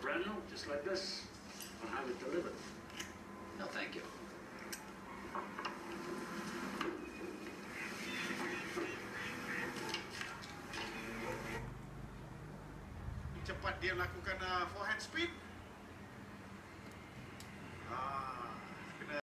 brand new, just like this. I'll have it delivered. No, thank you. Cepat dia melakukan uh, forehand spin.